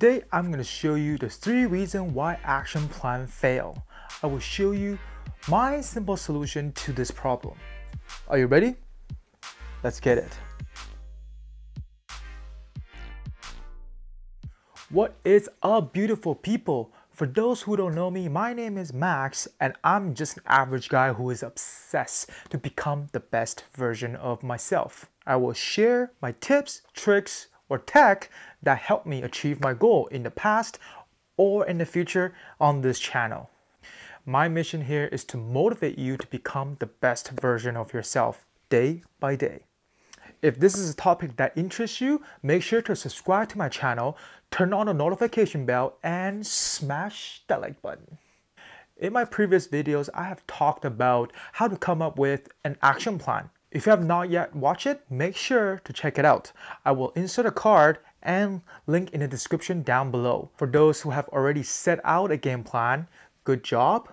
Today, I'm going to show you the three reasons why action plan fail. I will show you my simple solution to this problem. Are you ready? Let's get it. What is up beautiful people? For those who don't know me, my name is Max and I'm just an average guy who is obsessed to become the best version of myself. I will share my tips, tricks, or tech that helped me achieve my goal in the past or in the future on this channel. My mission here is to motivate you to become the best version of yourself day by day. If this is a topic that interests you, make sure to subscribe to my channel, turn on the notification bell, and smash that like button. In my previous videos, I have talked about how to come up with an action plan. If you have not yet watched it, make sure to check it out. I will insert a card and link in the description down below. For those who have already set out a game plan, good job,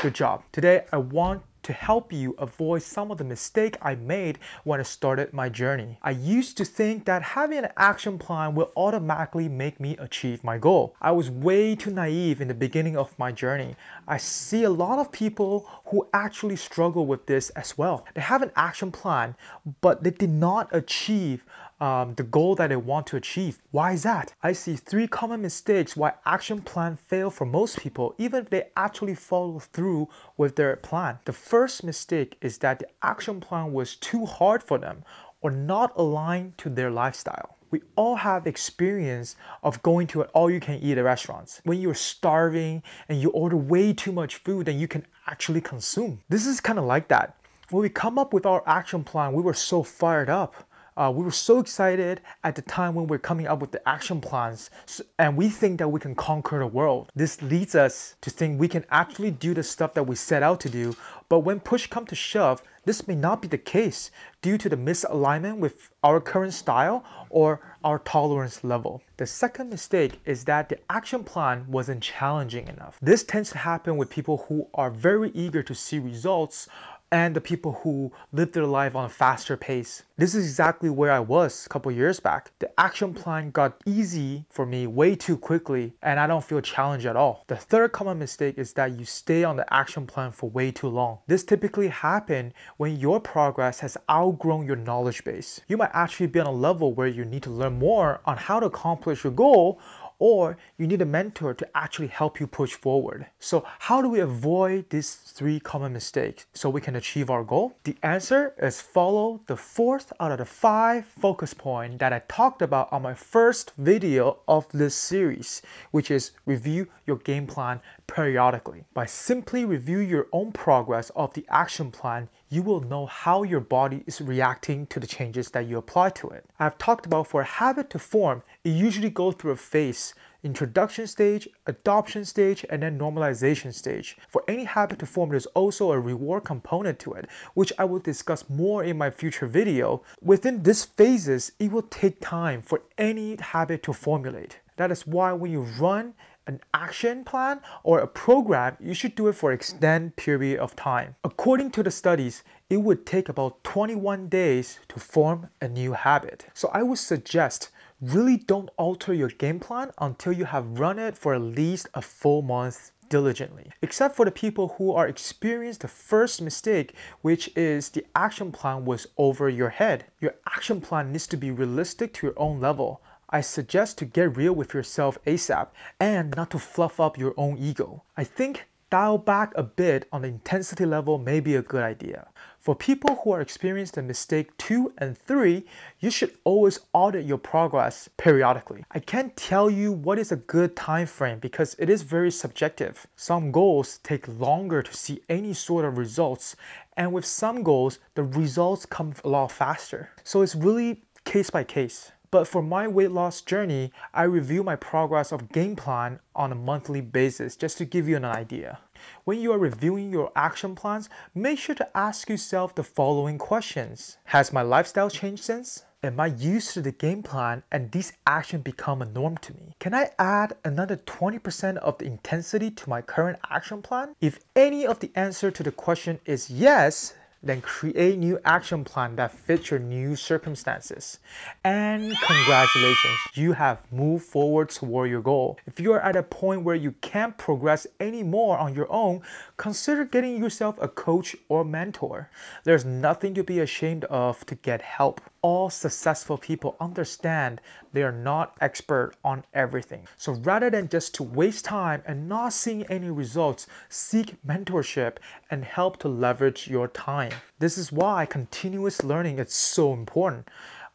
good job. Today, I want to help you avoid some of the mistake I made when I started my journey. I used to think that having an action plan will automatically make me achieve my goal. I was way too naive in the beginning of my journey. I see a lot of people who actually struggle with this as well. They have an action plan, but they did not achieve um, the goal that they want to achieve. Why is that? I see three common mistakes why action plan fail for most people, even if they actually follow through with their plan. The first mistake is that the action plan was too hard for them or not aligned to their lifestyle. We all have experience of going to an all-you-can-eat restaurants when you're starving and you order way too much food than you can actually consume. This is kind of like that. When we come up with our action plan, we were so fired up uh, we were so excited at the time when we are coming up with the action plans and we think that we can conquer the world. This leads us to think we can actually do the stuff that we set out to do, but when push comes to shove, this may not be the case due to the misalignment with our current style or our tolerance level. The second mistake is that the action plan wasn't challenging enough. This tends to happen with people who are very eager to see results and the people who live their life on a faster pace. This is exactly where I was a couple years back. The action plan got easy for me way too quickly and I don't feel challenged at all. The third common mistake is that you stay on the action plan for way too long. This typically happens when your progress has outgrown your knowledge base. You might actually be on a level where you need to learn more on how to accomplish your goal or you need a mentor to actually help you push forward. So how do we avoid these three common mistakes so we can achieve our goal? The answer is follow the fourth out of the five focus point that I talked about on my first video of this series, which is review your game plan periodically. By simply review your own progress of the action plan, you will know how your body is reacting to the changes that you apply to it. I've talked about for a habit to form, it usually goes through a phase introduction stage, adoption stage, and then normalization stage. For any habit to form, there's also a reward component to it, which I will discuss more in my future video. Within these phases, it will take time for any habit to formulate. That is why when you run an action plan or a program, you should do it for extended period of time. According to the studies, it would take about 21 days to form a new habit. So I would suggest really don't alter your game plan until you have run it for at least a full month diligently. Except for the people who are experienced the first mistake, which is the action plan was over your head. Your action plan needs to be realistic to your own level. I suggest to get real with yourself ASAP and not to fluff up your own ego. I think dial back a bit on the intensity level may be a good idea. For people who are experiencing mistake 2 and 3, you should always audit your progress periodically. I can't tell you what is a good time frame because it is very subjective. Some goals take longer to see any sort of results and with some goals, the results come a lot faster. So it's really case by case. But for my weight loss journey, I review my progress of game plan on a monthly basis just to give you an idea. When you are reviewing your action plans, make sure to ask yourself the following questions. Has my lifestyle changed since? Am I used to the game plan and these actions become a norm to me? Can I add another 20% of the intensity to my current action plan? If any of the answer to the question is yes, then create new action plan that fits your new circumstances. And congratulations, you have moved forward toward your goal. If you are at a point where you can't progress anymore on your own, consider getting yourself a coach or mentor. There's nothing to be ashamed of to get help. All successful people understand they are not expert on everything. So rather than just to waste time and not seeing any results, seek mentorship and help to leverage your time. This is why continuous learning is so important.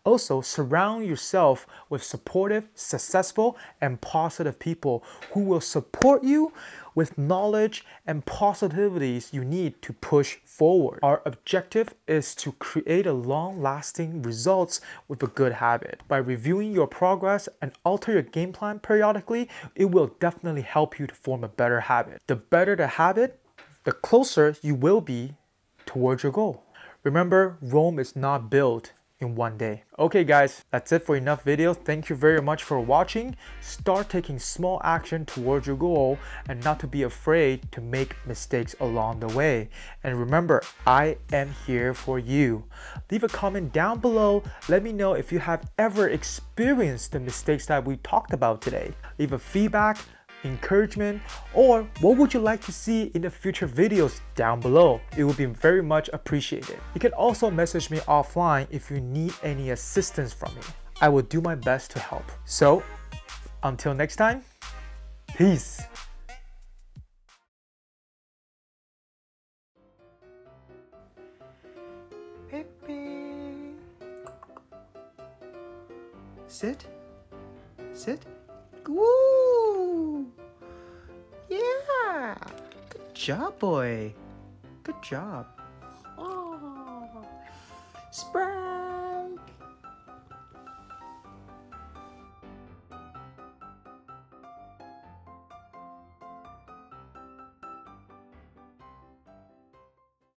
Also, surround yourself with supportive, successful, and positive people who will support you with knowledge and positivities you need to push forward. Our objective is to create a long-lasting results with a good habit. By reviewing your progress and alter your game plan periodically, it will definitely help you to form a better habit. The better the habit, the closer you will be towards your goal. Remember, Rome is not built in one day. Okay guys, that's it for enough video. Thank you very much for watching. Start taking small action towards your goal and not to be afraid to make mistakes along the way. And remember, I am here for you. Leave a comment down below. Let me know if you have ever experienced the mistakes that we talked about today. Leave a feedback encouragement, or what would you like to see in the future videos down below. It would be very much appreciated. You can also message me offline if you need any assistance from me. I will do my best to help. So, until next time, peace. Sit. Sit. Woo! job, boy. Good job. Oh. Spread.